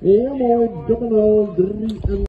Heel mooi, 003 en...